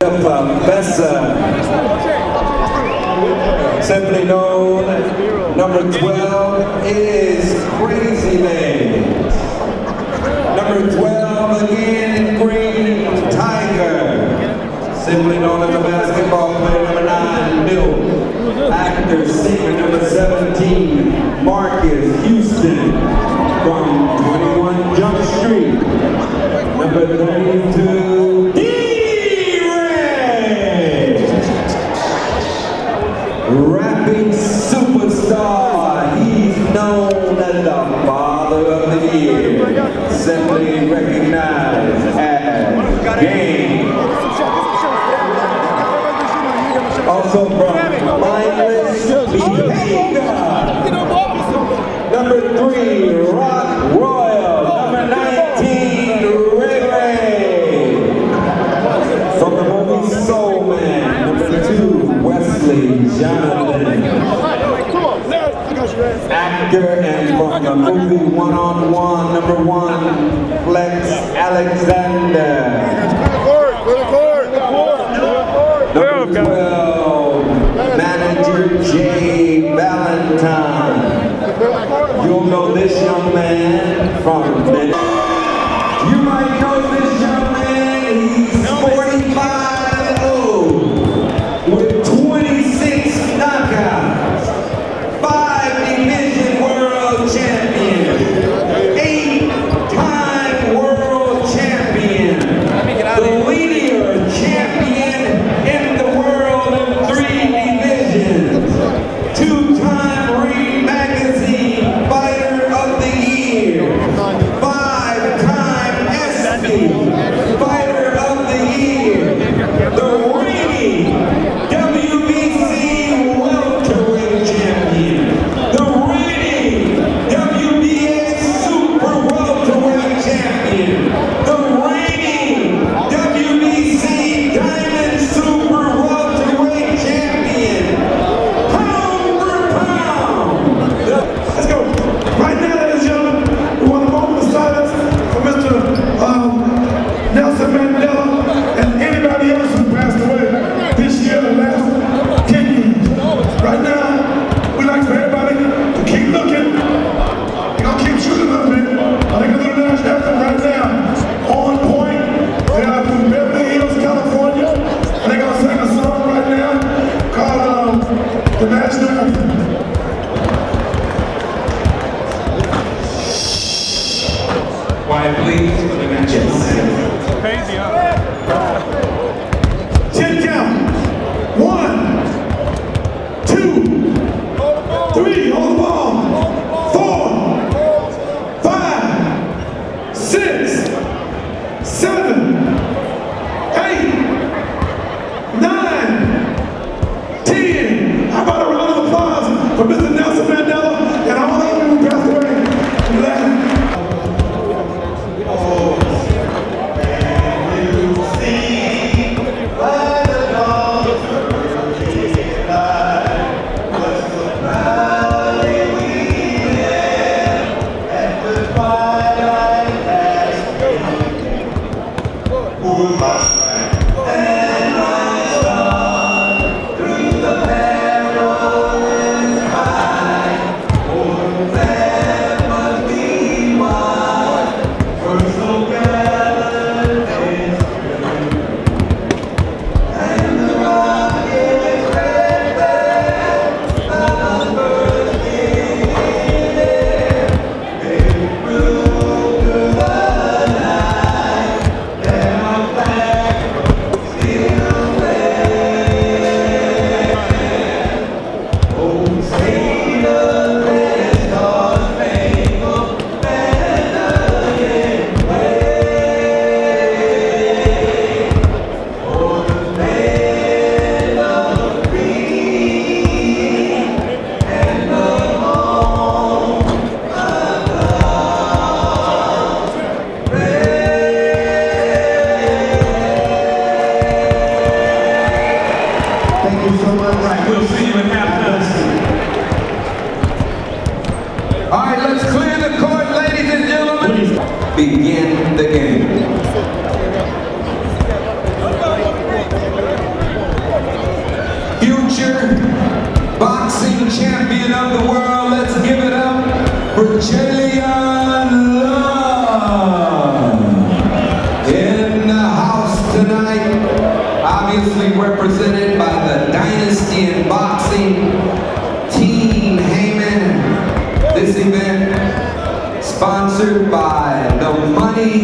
Bessa, simply known, number 12 is Crazy Man. Number 12 again, Green Tiger, simply known as a basketball player. Number 9, Bill, actor, singer. Number 17, Marcus Houston from Jonathan, actor and from the movie One on One, number one, Flex Alexander. Number 12, Manager Jay Valentine. You'll know this young man from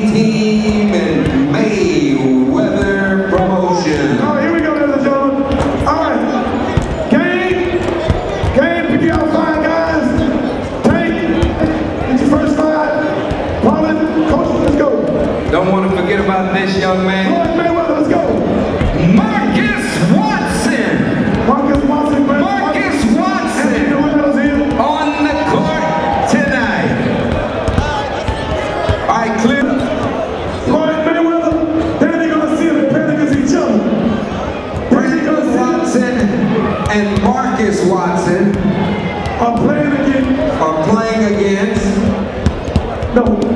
Team and are playing again. are playing against No,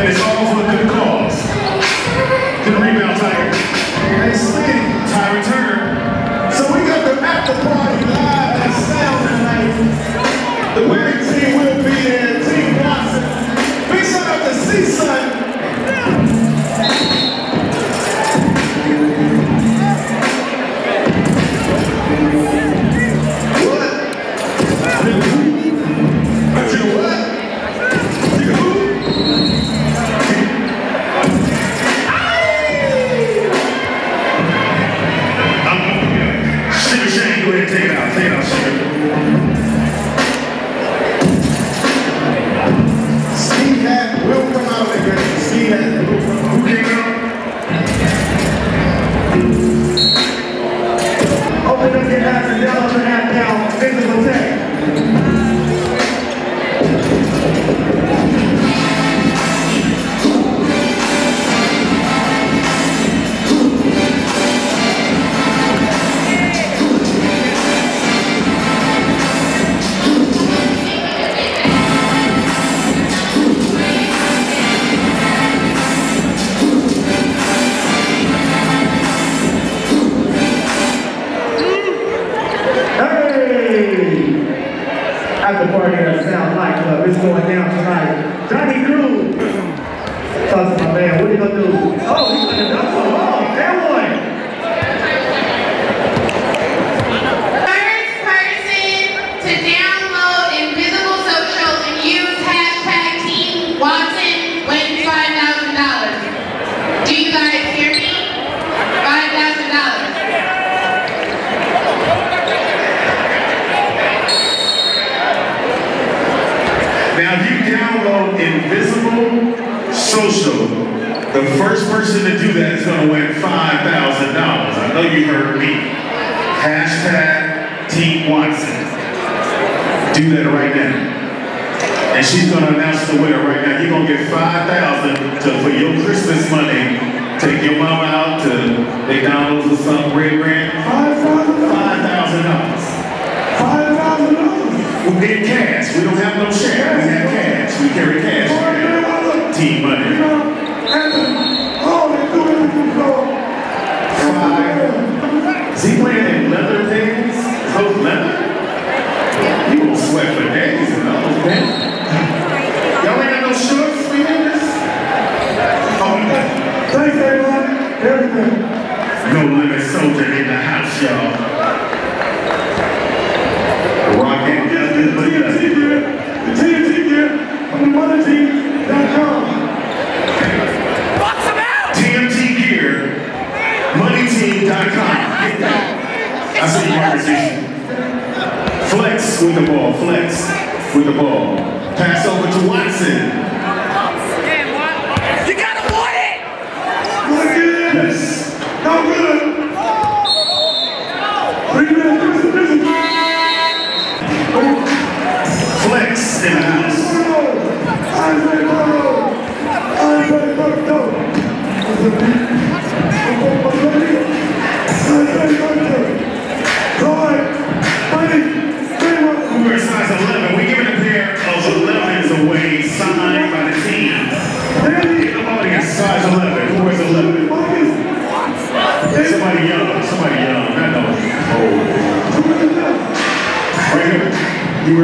And it's almost with the and she's going to announce the winner right now. You're going to get 5000 for your Christmas money. Take your mama out to McDonald's or something, great brand. $5,000. $5,000. $5,000. In cash. No limit soldier in the house, y'all. Rockin' TMT gear, the TMT gear from out! TMT gear, I see. Flex with the ball, flex with the ball. Pass over to Watson.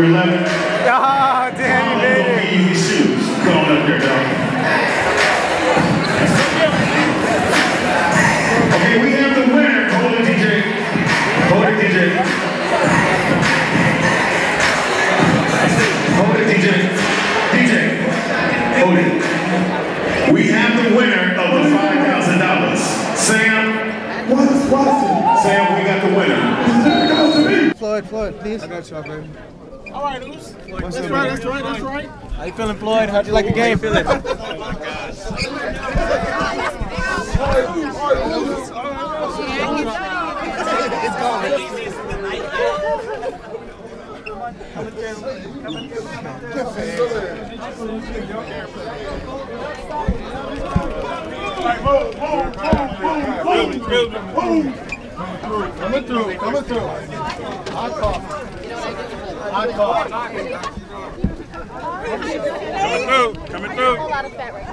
11. Oh, damn, you made it. Easy shoes. Come on up here, dog. Okay, we have the winner. Hold it, DJ. Hold it, DJ. Hold it, DJ. DJ. Hold it. We have the winner of the $5,000. Sam. What? What? Sam, we got the winner. Floyd, Floyd, please. I got you, baby. All right, That's right, that's right, that's right. How you feeling, Floyd? How'd you like the game? Feeling? Oh, my gosh. It's gone. Coming through, coming through. Hot coffee. Hot coffee. Coming through. A lot of fat right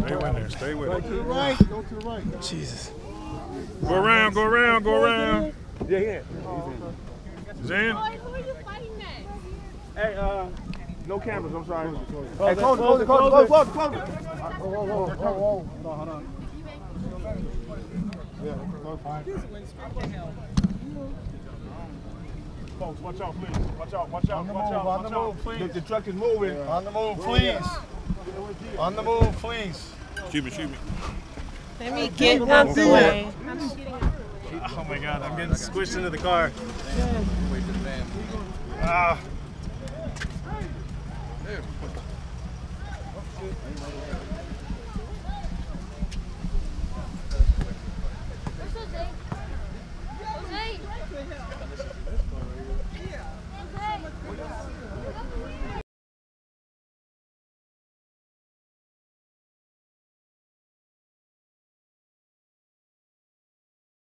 Stay with there. Stay with it. To the right, go to the right. Jesus. Go around. Go around. Go around. Yeah, yeah. Zen. Floyd, who are you fighting next? Hey, uh, no cameras, I'm sorry. Hey, close it, close it, close it, close it, close it. Whoa, whoa, whoa, whoa, whoa. Hold on, hold on. Yeah, Folks, watch out, please. Watch out. Watch out. On the Watch move, out. on Watch the out. move, please. The truck is moving. On the move, please. On the move, please. Shoot me. Shoot me. Let me get out of the way. Oh my God! I'm getting squished into the car. Ah. hill.